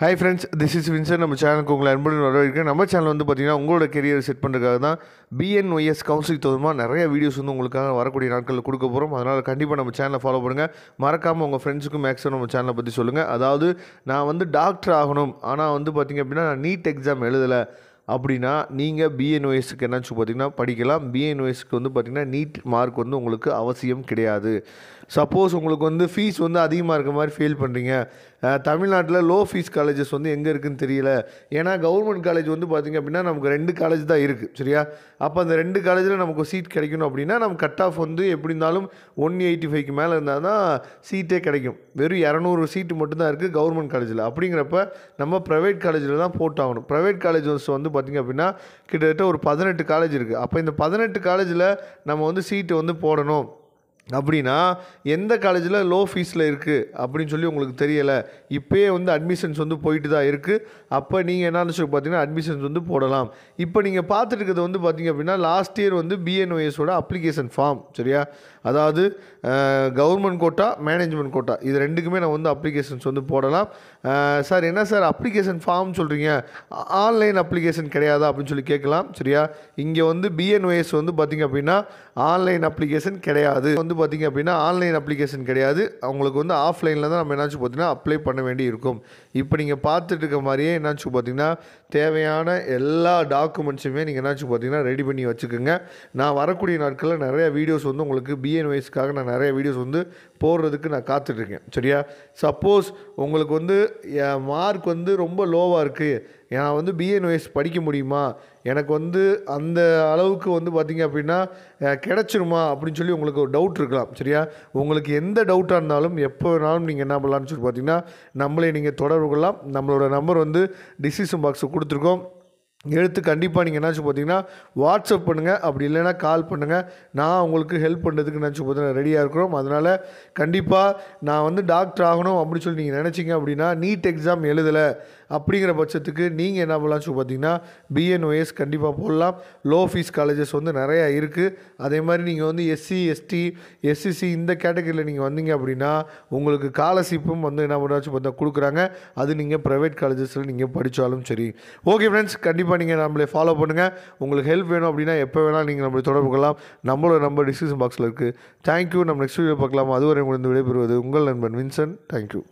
Hi friends this is Vinson நம்ம சேனலுக்கு உங்களை அன்புடன் வரவேற்கிறேன். நம்ம சேனல் வந்து பார்த்தீங்கன்னா உங்களோட கெரியர் செட் பண்ணுறதுக்காக தான் பிஎன்ஒய்எஸ் கவுன்சிலிங் தகுந்தமாக நிறைய வீடியோஸ் வந்து உங்களுக்காக வரக்கூடிய நாட்களில் கொடுக்க போகிறோம் அதனால் கண்டிப்பாக நம்ம சேனலை ஃபாலோ பண்ணுங்கள் மறக்காமல் உங்கள் ஃப்ரெண்ட்ஸுக்கும் மேக்ஸிமம் நம்ம சேனலை பற்றி சொல்லுங்கள் அதாவது நான் வந்து டாக்டர் ஆகணும். ஆனால் வந்து பார்த்திங்க அப்படின்னா நான் நீட் எக்ஸாம் எழுதலை அப்படின்னா நீங்கள் பிஎன்ஓஎஸ்க்கு என்னாச்சு பார்த்தீங்கன்னா படிக்கலாம். பிஎன்ஓஎஸ்க்கு வந்து பார்த்திங்கன்னா நீட் மார்க் வந்து உங்களுக்கு அவசியம் கிடையாது. சப்போஸ் உங்களுக்கு வந்து ஃபீஸ் வந்து அதிகமாக இருக்க மாதிரி ஃபீல் பண்ணுறீங்க தமிழ்நாட்டில் லோ ஃபீஸ் காலேஜஸ் வந்து எங்கே இருக்குன்னு தெரியல. ஏன்னா கவர்மெண்ட் காலேஜ் வந்து பார்த்திங்க அப்படின்னா நமக்கு ரெண்டு காலேஜ் தான் இருக்குது சரியா? அப்போ அந்த ரெண்டு காலேஜில் நமக்கு சீட் கிடைக்கணும் அப்படின்னா நம்ம கட் ஆஃப் வந்து எப்படி இருந்தாலும் ஒன் எயிட்டி ஃபைவ்க்கு மேலே இருந்தால் தான் சீட்டே கிடைக்கும். வெறும் இரநூறு சீட்டு மட்டும்தான் இருக்குது கவர்மெண்ட் காலேஜில் அப்படிங்கிறப்ப நம்ம ப்ரைவேட் காலேஜில் தான் போட்டாகணும். ப்ரைவேட் காலேஜஸ் வந்து பார்த்திங்க அப்படின்னா கிட்டத்தட்ட ஒரு பதினெட்டு காலேஜ் இருக்குது அப்போ இந்த பதினெட்டு காலேஜில் நம்ம வந்து சீட்டு வந்து போடணும். அப்படின்னா எந்த காலேஜில் லோ ஃபீஸில் இருக்குது அப்படின்னு சொல்லி உங்களுக்கு தெரியலை. இப்போயே வந்து அட்மிஷன்ஸ் வந்து போயிட்டு தான் இருக்குது அப்போ நீங்கள் என்ன சொல்லி பார்த்தீங்கன்னா அட்மிஷன்ஸ் வந்து போடலாம். இப்போ நீங்கள் பார்த்துட்டு இருக்கிறது வந்து பார்த்தீங்க அப்படின்னா லாஸ்ட் இயர் வந்து பிஎன்ஒஎஸோட அப்ளிகேஷன் ஃபார்ம் சரியா? அதாவது கவர்மெண்ட் கோட்டா மேனேஜ்மெண்ட் கோட்டா இது ரெண்டுக்குமே நான் வந்து அப்ளிகேஷன்ஸ் வந்து போடலாம். சார் என்ன சார் அப்ளிகேஷன் ஃபார்ம் சொல்கிறீங்க ஆன்லைன் அப்ளிகேஷன் கிடையாதா அப்படின்னு சொல்லி கேட்கலாம் சரியா? இங்கே வந்து பிஎன்ஒஎஸ் வந்து பார்த்திங்க அப்படின்னா ஆன்லைன் அப்ளிகேஷன் கிடையாது. வந்து பார்த்திங்க அப்படின்னா ஆன்லைன் அப்ளிகேஷன் கிடையாது. அவங்களுக்கு வந்து ஆஃப்லைனில் தான் நம்ம என்னாச்சு பார்த்தீங்கன்னா அப்ளை பண்ண வேண்டி இருக்கும். இப்போ நீங்கள் பார்த்துட்டு இருக்க மாதிரியே என்னாச்சு பார்த்தீங்கன்னா தேவையான எல்லா டாக்குமெண்ட்ஸுமே நீங்கள் என்னாச்சு பார்த்தீங்கன்னா ரெடி பண்ணி வச்சுக்கோங்க. நான் வரக்கூடிய நாட்களில் நிறைய வீடியோஸ் வந்து உங்களுக்கு பிஎன்ஒய்ஸ்க்காக நான் நிறைய வீடியோஸ் வந்து போடுறதுக்கு நான் காத்துட்ருக்கேன் சரியா? சப்போஸ் உங்களுக்கு வந்து மார்க் வந்து ரொம்ப லோவாக இருக்குது நான் வந்து பிஎன்ஒஎஸ் படிக்க முடியுமா? எனக்கு வந்து அந்த அளவுக்கு வந்து பார்த்திங்க அப்படின்னா கிடச்சிருமா கிடைச்சிருமா அப்படின்னு சொல்லி உங்களுக்கு ஒரு டவுட் இருக்கலாம் சரியா? உங்களுக்கு எந்த டவுட்டாக இருந்தாலும் எப்போ வேணாலும் நீங்கள் என்ன பண்ணலாம்னு சொல்லி பார்த்தீங்கன்னா நம்மளே நீங்கள் தொடர்பு கொள்ளலாம். நம்மளோட நம்பர் வந்து டிசிஷன் பாக்ஸை கொடுத்துருக்கோம். எடுத்து கண்டிப்பாக நீங்கள் என்னாச்சு பார்த்தீங்கன்னா வாட்ஸ்அப் பண்ணுங்கள் அப்படி இல்லைன்னா கால் பண்ணுங்கள் நான் உங்களுக்கு ஹெல்ப் பண்ணுறதுக்கு என்னாச்சு பார்த்தீங்கன்னா ரெடியாக இருக்கிறோம். அதனால் கண்டிப்பாக நான் வந்து டாக்டர் ஆகணும் அப்படின்னு சொல்லி நீங்கள் நினச்சிங்க அப்படின்னா நீட் எக்ஸாம் எழுதலை அப்படிங்கிற பட்சத்துக்கு நீங்கள் என்ன பண்ணலாம் பார்த்தீங்கன்னா பிஎன்ஒஎஸ் கண்டிப்பாக போடலாம். லோ ஃபீஸ் காலேஜஸ் வந்து நிறையா இருக்குது அதே மாதிரி நீங்கள் வந்து எஸ்சி எஸ்டி எஸ்சிசி இந்த கேட்டகரியில் நீங்கள் வந்தீங்க அப்படின்னா உங்களுக்கு ஸ்காலர்ஷிப்பும் வந்து என்ன பண்ணாச்சும் பார்த்தா கொடுக்குறாங்க. அது நீங்கள் ப்ரைவேட் காலேஜஸில் நீங்கள் படித்தாலும் சரி. ஓகே ஃப்ரெண்ட்ஸ் கண்டிப்பாக நீங்கள் நம்மளை ஃபாலோ பண்ணுங்கள் உங்களுக்கு ஹெல்ப் வேணும் அப்படின்னா எப்போ வேணால் நீங்கள் நம்மளை தொடர்பு கொள்ளலாம். நம்மளோட நம்பர் டிஸ்கிரிப்ஷன் பாக்ஸில் இருக்குது தேங்க்யூ நம்ம நெக்ஸ்ட் வீடியோ பார்க்கலாம்? அதுவரை உங்களுக்கு விடைபெறுவது உங்கள் நண்பன் வின்சன். தேங்க்யூ